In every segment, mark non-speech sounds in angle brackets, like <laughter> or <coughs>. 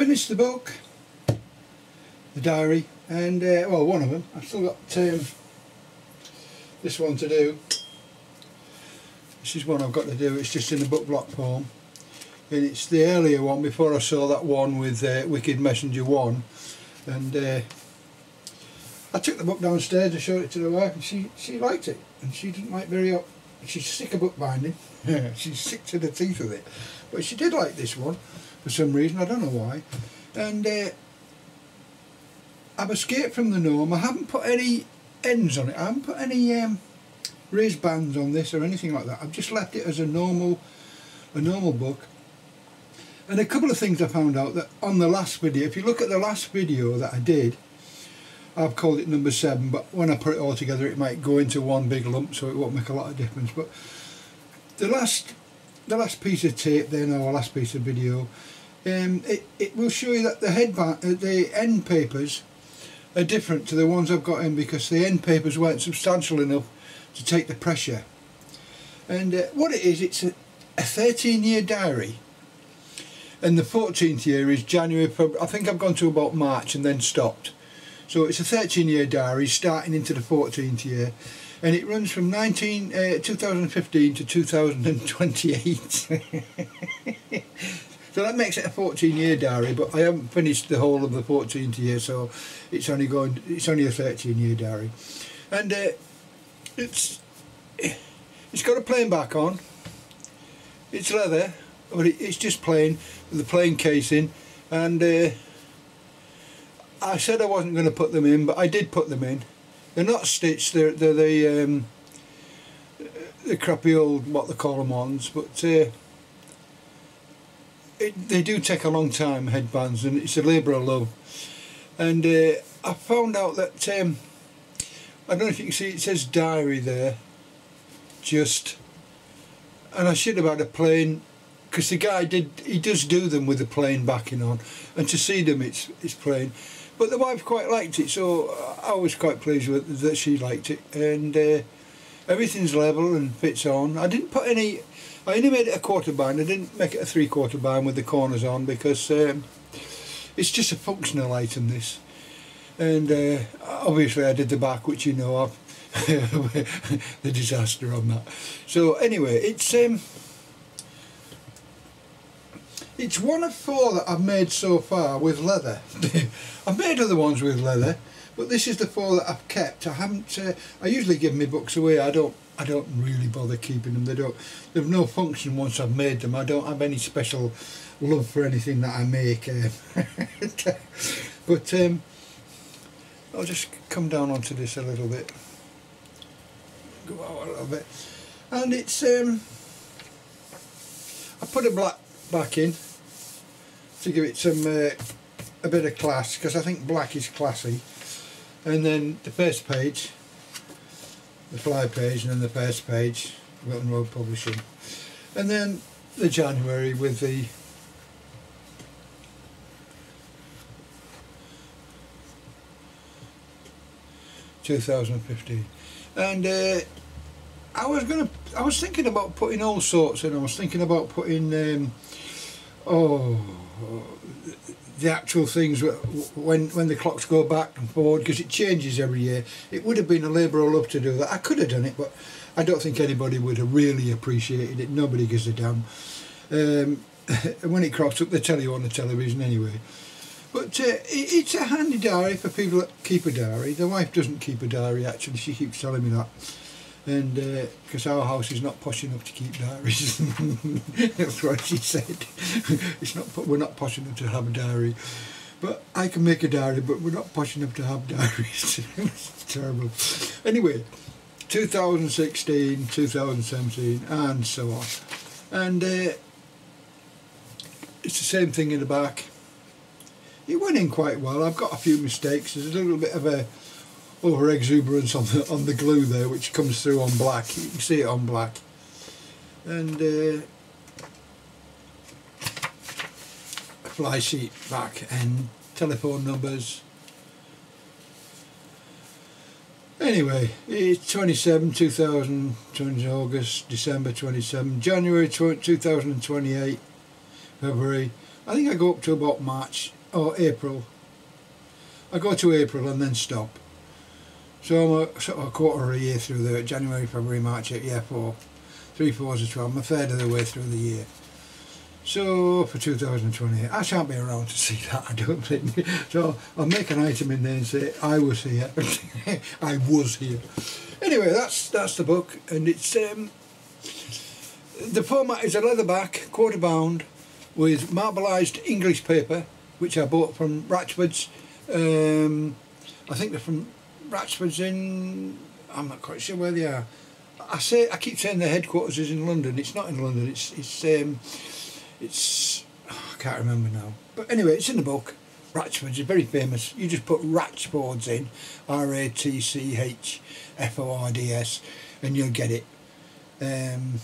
finished the book, the diary, and uh, well, one of them. I've still got um, this one to do. This is one I've got to do. It's just in the book block form, and it's the earlier one before I saw that one with uh, Wicked Messenger One, and uh, I took the book downstairs to show it to the wife, and she she liked it, and she didn't like very. Up she's sick of bookbinding. <laughs> she's sick to the teeth of it, but she did like this one for some reason. I don't know why, and. Uh, I've escaped from the norm. I haven't put any ends on it. I haven't put any um, raised bands on this or anything like that. I've just left it as a normal, a normal book. And a couple of things I found out that on the last video, if you look at the last video that I did, I've called it number seven, but when I put it all together it might go into one big lump so it won't make a lot of difference. But the last the last piece of tape then, or last piece of video, um, it, it will show you that the headband, uh, the end papers are different to the ones I've got in because the end papers weren't substantial enough to take the pressure. And uh, what it is, it's a, a 13 year diary and the 14th year is January, February, I think I've gone to about March and then stopped. So it's a 13 year diary starting into the 14th year and it runs from 19, uh, 2015 to 2028. <laughs> So that makes it a 14 year diary, but I haven't finished the whole of the 14th year, so it's only going. It's only a 13 year diary, and uh, it's it's got a plain back on. It's leather, but it, it's just plain with the plain casing, and uh, I said I wasn't going to put them in, but I did put them in. They're not stitched. They're they're the um, the crappy old what they call them ones, but. Uh, it, they do take a long time, headbands, and it's a labour of love. And uh, I found out that, um, I don't know if you can see, it says diary there, just, and I should have had a plain, because the guy did, he does do them with the plain backing on, and to see them it's, it's plain. But the wife quite liked it, so I was quite pleased with that she liked it, and uh, everything's level and fits on. I didn't put any I only made it a quarter bind, I didn't make it a three quarter bind with the corners on because um, it's just a functional item this. And uh, obviously I did the back which you know of, <laughs> the disaster on that. So anyway, it's um, it's one of four that I've made so far with leather. <laughs> I've made other ones with leather, but this is the four that I've kept. I haven't. Uh, I usually give my books away. I don't I don't really bother keeping them. They don't. They've no function once I've made them. I don't have any special love for anything that I make. Uh, <laughs> but um, I'll just come down onto this a little bit. Go out a little bit, and it's. Um, I put a black back in to give it some uh, a bit of class because I think black is classy. And then the first page the fly page and then the first page, Wilton Road Publishing. And then the January with the Two thousand and fifteen, and uh, I was gonna. I was thinking about putting all sorts in. I was thinking about putting. Um, oh, the actual things when when the clocks go back and forward because it changes every year. It would have been a labour of love to do that. I could have done it, but I don't think anybody would have really appreciated it. Nobody gives a damn. Um, <laughs> when it crops up, they tell you on the television anyway. But uh, it's a handy diary for people that keep a diary. The wife doesn't keep a diary actually. She keeps telling me that and because uh, our house is not posh enough to keep diaries. <laughs> That's what she said. <laughs> It's not we're not posh enough to have a diary. But I can make a diary but we're not posh enough to have <laughs> diaries. It's terrible. Anyway 2016 2017 and so on. And uh, it's the same thing in the back. It went in quite well. I've got a few mistakes. There's a little bit of a over exuberance on the on the glue there which comes through on black you can see it on black and uh, fly sheet back and telephone numbers anyway it's 27 2020 August December 27 January 2028 February I think I go up to about March or April. I go to April and then stop. So I'm a, sort of a quarter of a year through the January, February, March, yeah, four, three fours of 12. I'm a third of the way through the year. So for 2020, I shan't be around to see that, I don't think. <laughs> So I'll make an item in there and say I was here. <laughs> I was here. Anyway, that's that's the book, and it's um, the format is a leatherback, quarter bound, with marbleized English paper, which I bought from Ratchford's. Um, I think they're from Ratchford's in. I'm not quite sure where they are. I say I keep saying their headquarters is in London. It's not in London. It's it's um, it's oh, I can't remember now. But anyway, it's in the book. Ratchford's is very famous. You just put Ratchfords in, R A T C H F O R D S, and you'll get it. Um,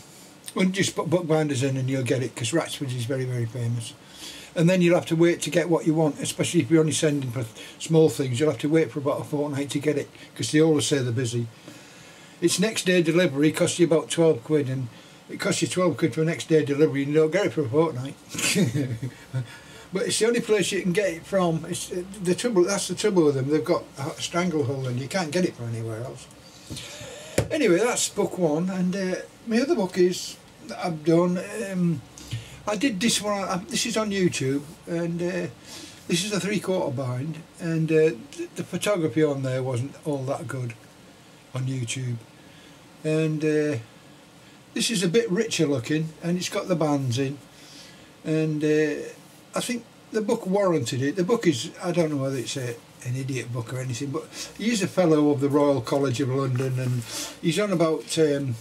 and just put bookbinders in and you'll get it because Ratchford's is very very famous. And then you'll have to wait to get what you want, especially if you're only sending for small things. You'll have to wait for about a fortnight to get it because they always say they're busy. It's next day delivery, costs you about 12 quid, and it costs you 12 quid for next day delivery, and you don't get it for a fortnight. <laughs> but it's the only place you can get it from. It's the trouble. That's the trouble with them. They've got a stranglehold, and you can't get it from anywhere else. Anyway, that's book one, and uh, my other book is I've done. Um, I did this one. I, this is on YouTube, and uh, this is a three-quarter bind, and uh, the, the photography on there wasn't all that good on YouTube, and uh, this is a bit richer looking, and it's got the bands in, and uh, I think the book warranted it. The book is I don't know whether it's a an idiot book or anything, but he's a fellow of the Royal College of London, and he's on about. Um,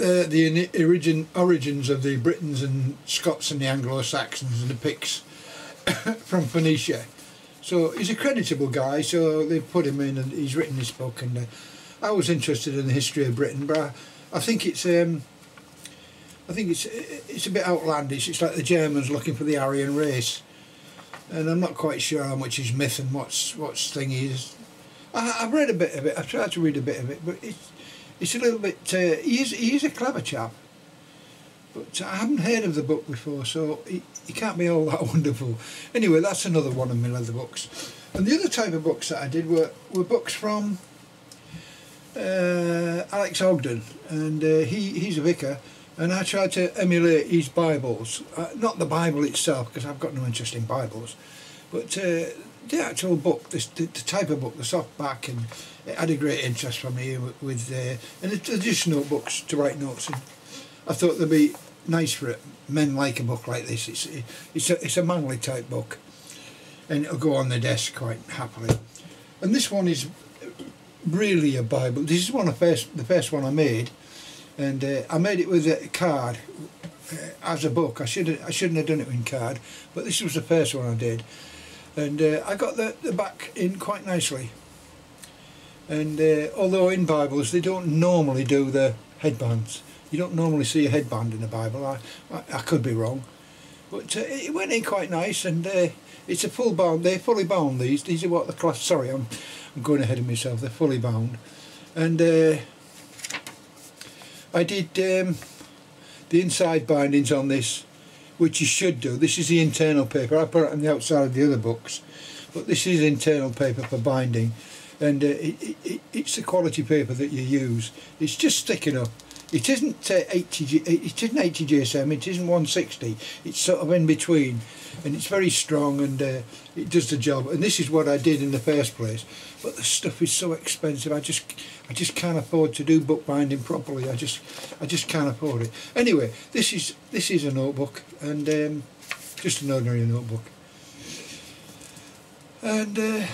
uh, the origin origins of the Britons and Scots and the Anglo-Saxons and the Picts <coughs> from Phoenicia. So he's a creditable guy, so they put him in and he's written this book. And uh, I was interested in the history of Britain, but I, I think it's um, I think it's it's a bit outlandish. It's like the Germans looking for the Aryan race, and I'm not quite sure how much is myth and what's what's thing is. I, have read a bit of it. I've tried to read a bit of it, but it's it's a little bit. Uh, he is he is a clever chap, but I haven't heard of the book before, so he, he can't be all that <laughs> wonderful. Anyway, that's another one of my leather books. And the other type of books that I did were were books from uh, Alex Ogden, and uh, he he's a vicar, and I tried to emulate his Bibles, uh, not the Bible itself because I've got no interest in Bibles, but uh, the actual book, this, the, the, type of book, the soft back, and it had a great interest for me with, with uh, and just notebooks to write notes in. I thought they'd be nice for it. Men like a book like this. It's it's a it's a manly type book, and it'll go on the desk quite happily. And this one is really a Bible. This is one of the first the first one I made, and uh, I made it with a card uh, as a book. I should I shouldn't have done it in card, but this was the first one I did and uh, I got the, the back in quite nicely. And uh, although in Bibles they don't normally do the headbands. You don't normally see a headband in a Bible. I, I, I could be wrong. But uh, it went in quite nice and uh, it's a full bound. They're fully bound these. These are what the class sorry I'm, I'm going ahead of myself. They're fully bound. And uh, I did um, the inside bindings on this which you should do. This is the internal paper. I put it on the outside of the other books, but this is internal paper for binding, and uh, it, it, it's the quality paper that you use. It's just thick enough. It isn't uh, 80. It isn't 80 GSM. It isn't 160. It's sort of in between, and it's very strong and uh, it does the job. And this is what I did in the first place. But the stuff is so expensive. I just I just can't afford to do bookbinding properly. I just I just can't afford it. Anyway, this is this is a notebook and um, just an ordinary notebook. And uh,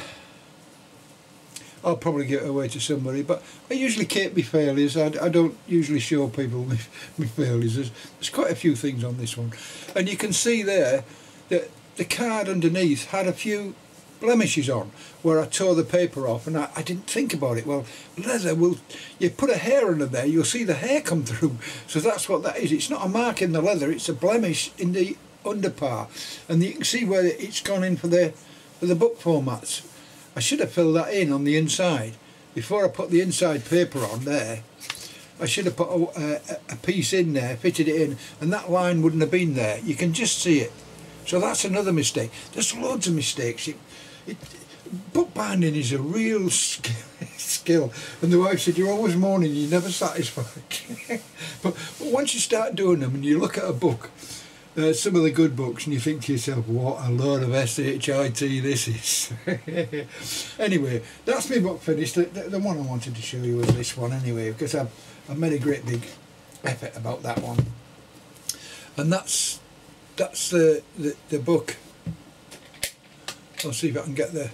I'll probably give it away to somebody. But I usually keep my failures. I, I don't usually show people <laughs> my, my failures. There's, there's quite a few things on this one, and you can see there that the card underneath had a few blemishes on where I tore the paper off and I, I, didn't think about it. Well, leather will, you put a hair under there, you'll see the hair come through. <laughs> So that's what that is. It's not a mark in the leather, it's a blemish in the underpart. And you can see where it's gone in for the, for the book formats. I should have filled that in on the inside before I put the inside paper on there. I should have put a, a, a piece in there, fitted it in, and that line wouldn't have been there. You can just see it. So that's another mistake. There's loads of mistakes. It, it, bookbinding is a real <laughs> skill. And the wife said, you're always moaning, you're never satisfied. <laughs> but, but once you start doing them and you look at a book, uh, some of the good books and you think to yourself, what a load of S-H-I-T this is. <laughs> anyway, that's my book finished. The, the, the, one I wanted to show you was this one anyway, because I've, I've made a great big effort about that one. And that's that's the, the, the book. I'll see if I can get the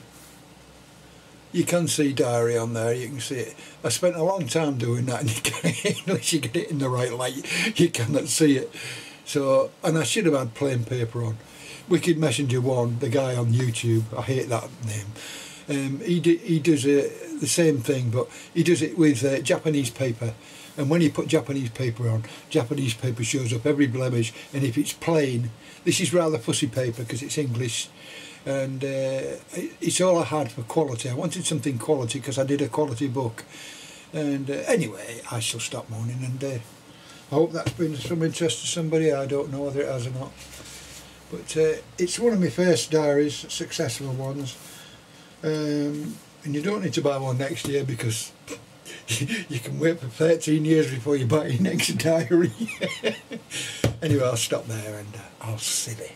you can see diary on there you can see it I spent a long time doing that and you can, <laughs> unless you get it in the right light you cannot see it so, and I should have had plain paper on. Wicked Messenger One, the guy on YouTube, I hate that name. Um, he do, he does uh, the same thing, but he does it with uh, Japanese paper. And when you put Japanese paper on, Japanese paper shows up every blemish. And if it's plain, this is rather fussy paper because it's English, and uh, it's all I had for quality. I wanted something quality because I did a quality book. And uh, anyway, I shall stop moaning and. Uh, I hope that's been some interest to somebody. I don't know whether it has or not. But uh, it's one of my first diaries, successful ones. Um, and you don't need to buy one next year because you can wait for 13 years before you buy your next <laughs> diary. anyway, I'll stop there and uh, I'll silly.